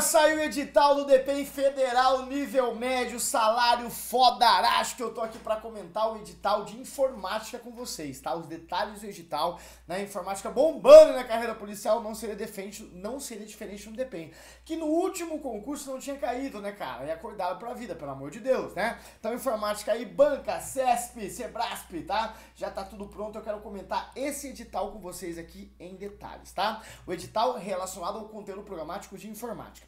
saiu o edital do DPEM Federal nível médio, salário fodaracho, que eu tô aqui para comentar o edital de informática com vocês, tá? Os detalhes do edital, né? Informática bombando na carreira policial, não seria diferente, não seria diferente no DPEM, que no último concurso não tinha caído, né, cara? E acordaram pra vida, pelo amor de Deus, né? Então informática aí, banca, CESP, Sebrasp, tá? Já tá tudo pronto, eu quero comentar esse edital com vocês aqui em detalhes, tá? O edital relacionado ao conteúdo programático de informática.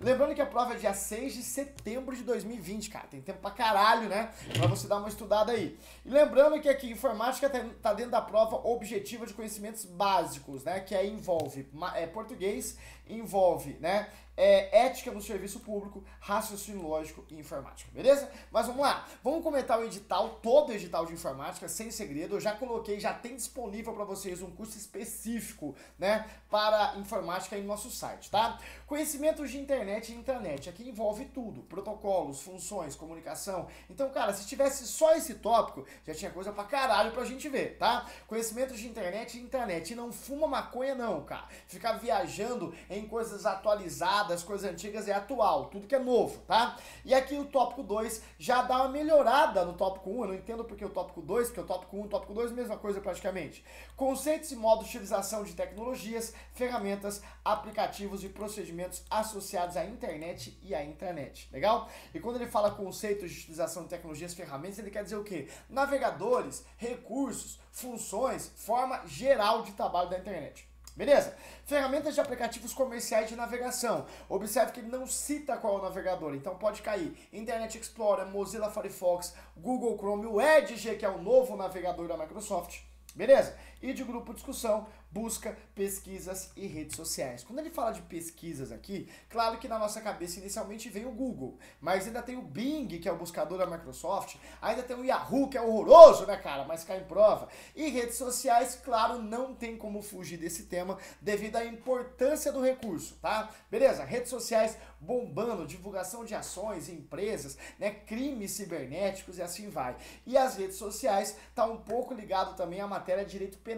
Lembrando que a prova é dia 6 de setembro de 2020, cara. Tem tempo pra caralho, né? Pra você dar uma estudada aí. E lembrando que aqui informática tá, tá dentro da prova objetiva de conhecimentos básicos, né? Que aí envolve é, português, envolve, né? é, ética no serviço público, raciocínio lógico e informática, beleza? Mas vamos lá, vamos comentar o edital, todo o edital de informática, sem segredo. Eu já coloquei, já tem disponível para vocês um curso específico, né, para informática aí no nosso site, tá? Conhecimentos de internet e intranet, aqui envolve tudo, protocolos, funções, comunicação. Então, cara, se tivesse só esse tópico, já tinha coisa pra caralho pra gente ver, tá? Conhecimentos de internet e intranet. E não fuma maconha não, cara. Ficar viajando em coisas atualizadas das coisas antigas é atual, tudo que é novo, tá? E aqui o tópico 2 já dá uma melhorada no tópico 1, um, eu não entendo porque o tópico 2, porque o tópico 1 um, e o tópico 2 mesma coisa praticamente. Conceitos e modos de utilização de tecnologias, ferramentas, aplicativos e procedimentos associados à internet e à intranet, legal? E quando ele fala conceitos de utilização de tecnologias, ferramentas, ele quer dizer o quê? Navegadores, recursos, funções, forma geral de trabalho da internet. Beleza? Ferramentas de aplicativos comerciais de navegação. Observe que ele não cita qual é o navegador, então pode cair Internet Explorer, Mozilla Firefox, Google Chrome, o Edge, que é o novo navegador da Microsoft. Beleza? E de grupo discussão, busca, pesquisas e redes sociais. Quando ele fala de pesquisas aqui, claro que na nossa cabeça inicialmente vem o Google, mas ainda tem o Bing, que é o buscador da Microsoft, ainda tem o Yahoo, que é horroroso, né, cara, mas cai em prova. E redes sociais, claro, não tem como fugir desse tema devido à importância do recurso, tá? Beleza? Redes sociais bombando, divulgação de ações, empresas, né, crimes cibernéticos e assim vai. E as redes sociais tá um pouco ligado também à matéria de direito penal,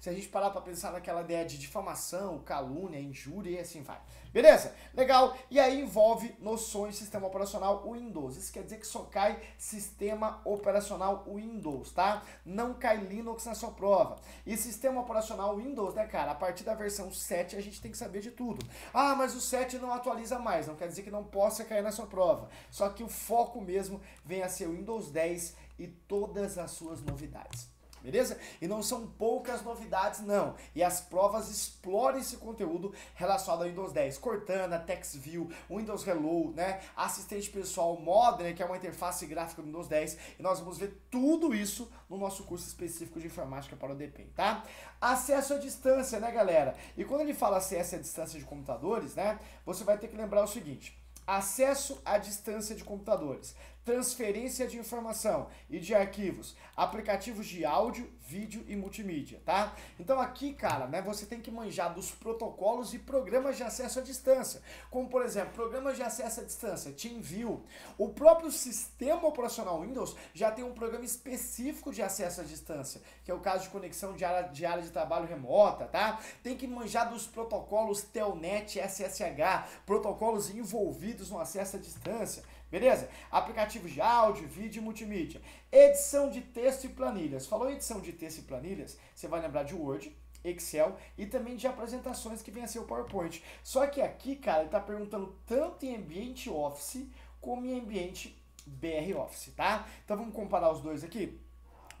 se a gente parar para pensar naquela ideia de difamação, calúnia, injúria e assim vai. Beleza? Legal. E aí envolve noções de sistema operacional Windows. Isso quer dizer que só cai sistema operacional Windows, tá? Não cai Linux na sua prova. E sistema operacional Windows, né, cara? A partir da versão 7 a gente tem que saber de tudo. Ah, mas o 7 não atualiza mais. Não quer dizer que não possa cair na sua prova. Só que o foco mesmo vem a ser o Windows 10 e todas as suas novidades beleza? E não são poucas novidades, não. E as provas exploram esse conteúdo relacionado ao Windows 10. Cortana, TextView, Windows Hello, né? Assistente pessoal Modern, que é uma interface gráfica do Windows 10. E nós vamos ver tudo isso no nosso curso específico de informática para o DPEM, tá? Acesso à distância, né, galera? E quando ele fala acesso à distância de computadores, né? Você vai ter que lembrar o seguinte acesso à distância de computadores, transferência de informação e de arquivos, aplicativos de áudio, vídeo e multimídia, tá? Então aqui, cara, né, você tem que manjar dos protocolos e programas de acesso à distância, como por exemplo, programas de acesso à distância, TeamView. O próprio sistema operacional Windows já tem um programa específico de acesso à distância, que é o caso de conexão de área de, área de trabalho remota, tá? Tem que manjar dos protocolos Telnet, SSH, protocolos envolvidos no acesso à distância. Beleza? Aplicativos de áudio, vídeo e multimídia. Edição de texto e planilhas. Falou edição de texto e planilhas, você vai lembrar de Word, Excel e também de apresentações que vem a ser o PowerPoint. Só que aqui, cara, ele está perguntando tanto em ambiente Office como em ambiente BR Office, tá? Então vamos comparar os dois aqui?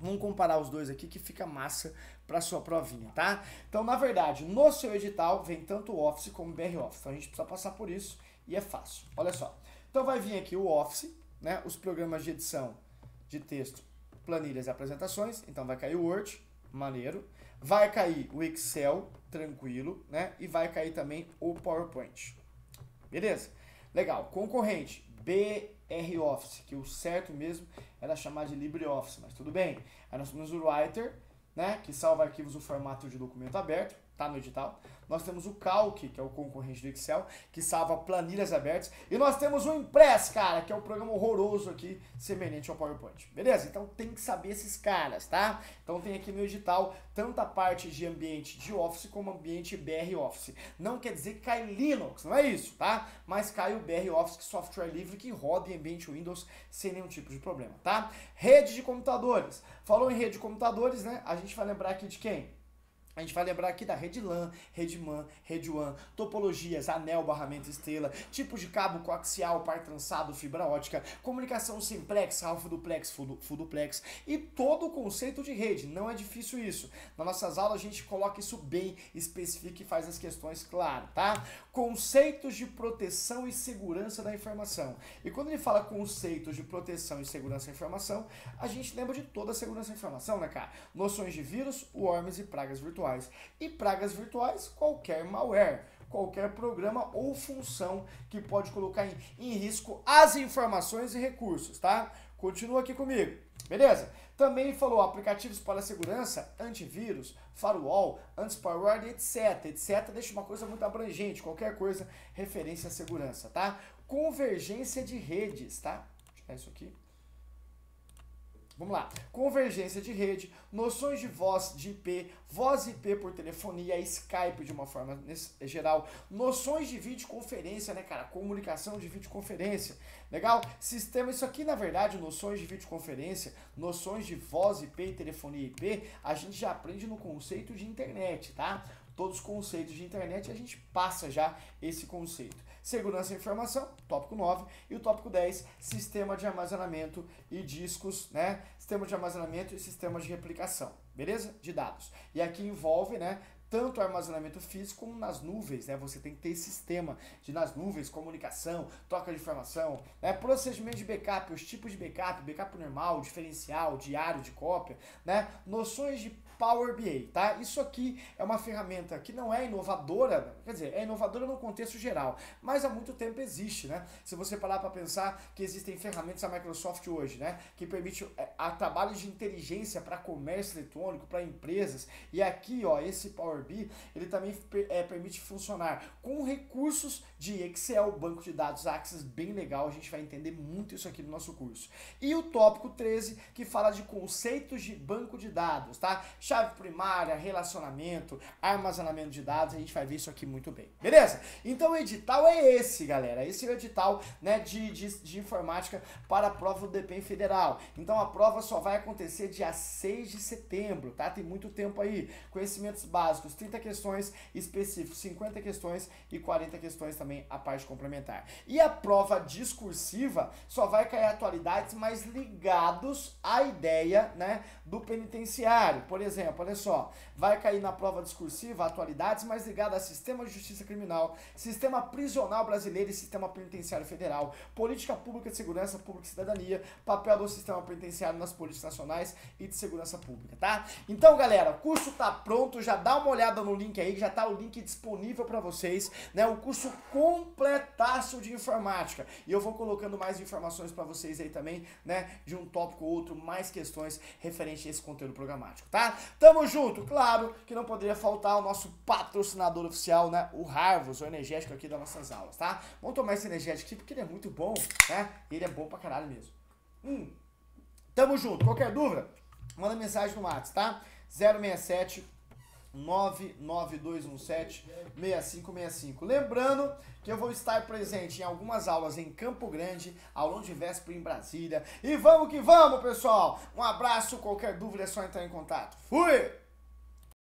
Vamos comparar os dois aqui que fica massa para sua provinha, tá? Então, na verdade, no seu edital vem tanto Office como BR Office. Então a gente precisa passar por isso e é fácil. Olha só. Então vai vir aqui o Office, né, os programas de edição de texto, planilhas e apresentações. Então vai cair o Word, maneiro. Vai cair o Excel, tranquilo, né? E vai cair também o PowerPoint. Beleza? Legal. Concorrente, BR Office, que o certo mesmo era chamar de LibreOffice, mas tudo bem. Aí nós temos o Writer, né, que salva arquivos no formato de documento aberto, tá no edital. Nós temos o Calc, que é o concorrente do Excel, que salva planilhas abertas. E nós temos o Impress, cara, que é o um programa horroroso aqui, semelhante ao PowerPoint. Beleza? Então tem que saber esses caras, tá? Então tem aqui no edital tanto a parte de ambiente de Office como ambiente BR Office. Não quer dizer que cai Linux, não é isso, tá? Mas cai o BR Office, que é software livre que roda em ambiente Windows sem nenhum tipo de problema, tá? Rede de computadores. Falou em rede de computadores, né? A gente vai lembrar aqui de quem? A gente vai lembrar aqui da rede LAN, rede MAN, rede WAN, topologias, anel, barramento, estrela, tipos de cabo coaxial, par trançado, fibra ótica, comunicação simplex, half duplex, full, full duplex e todo o conceito de rede. Não é difícil isso. Nas nossas aulas a gente coloca isso bem, especifica e faz as questões claro, tá? Conceitos de proteção e segurança da informação. E quando ele fala conceitos de proteção e segurança da informação, a gente lembra de toda a segurança da informação, né, cara? Noções de vírus, worms e pragas virtuais virtuais. E pragas virtuais, qualquer malware, qualquer programa ou função que pode colocar em, em risco as informações e recursos, tá? Continua aqui comigo, beleza? Também falou aplicativos para segurança, antivírus, firewall, anti-spyware, etc, etc. Deixa uma coisa muito abrangente, qualquer coisa referência à segurança, tá? Convergência de redes, tá? Deixa eu isso aqui. Vamos lá. Convergência de rede, noções de voz de IP, voz IP por telefonia, Skype de uma forma geral, noções de videoconferência, né, cara? Comunicação de videoconferência. Legal? Sistema, isso aqui na verdade, noções de videoconferência, noções de voz IP e telefonia IP, a gente já aprende no conceito de internet, tá? Todos os conceitos de internet a gente passa já esse conceito. Segurança da informação, tópico 9, e o tópico 10, sistema de armazenamento e discos, né? Sistema de armazenamento e sistema de replicação, beleza? De dados. E aqui envolve, né, tanto armazenamento físico como nas nuvens, né? Você tem que ter sistema de nas nuvens, comunicação, troca de informação, né? procedimento de backup, os tipos de backup, backup normal, diferencial, diário de cópia, né? Noções de Power BI, tá? Isso aqui é uma ferramenta que não é inovadora, quer dizer, é inovadora no contexto geral, mas há muito tempo existe, né? Se você parar para pensar que existem ferramentas da Microsoft hoje, né, que permite é, a trabalhos de inteligência para comércio eletrônico, para empresas, e aqui, ó, esse Power BI, ele também é, permite funcionar com recursos de Excel, banco de dados Access, bem legal, a gente vai entender muito isso aqui no nosso curso. E o tópico 13, que fala de conceitos de banco de dados, tá? Chave primária, relacionamento, armazenamento de dados, a gente vai ver isso aqui muito bem, beleza? Então o edital é esse, galera, esse é o edital né, de, de, de informática para a prova do DPEM Federal. Então a prova só vai acontecer dia 6 de setembro, tá? Tem muito tempo aí. Conhecimentos básicos, 30 questões específicos, 50 questões e 40 questões também a parte complementar. E a prova discursiva só vai cair atualidades mais ligados à ideia, né, do penitenciário. Por exemplo, exemplo, olha só, vai cair na prova discursiva atualidades mais ligadas a sistema de justiça criminal, sistema prisional brasileiro e sistema penitenciário federal, política pública de segurança pública e cidadania, papel do sistema penitenciário nas políticas nacionais e de segurança pública, tá? Então, galera, o curso tá pronto, já dá uma olhada no link aí, já tá o link disponível para vocês, né? O curso completaço de informática. E eu vou colocando mais informações para vocês aí também, né? De um tópico ou outro, mais questões referentes a esse conteúdo programático, tá? Tamo junto, claro que não poderia faltar o nosso patrocinador oficial, né? O Harvos, o energético aqui das nossas aulas, tá? Vamos tomar esse energético aqui porque ele é muito bom, né? Ele é bom pra caralho mesmo. Hum. Tamo junto. Qualquer dúvida, manda mensagem no WhatsApp, tá? 067 99217-6565. Lembrando que eu vou estar presente em algumas aulas em Campo Grande, aulão de véspera em Brasília. E vamos que vamos, pessoal! Um abraço, qualquer dúvida é só entrar em contato. Fui!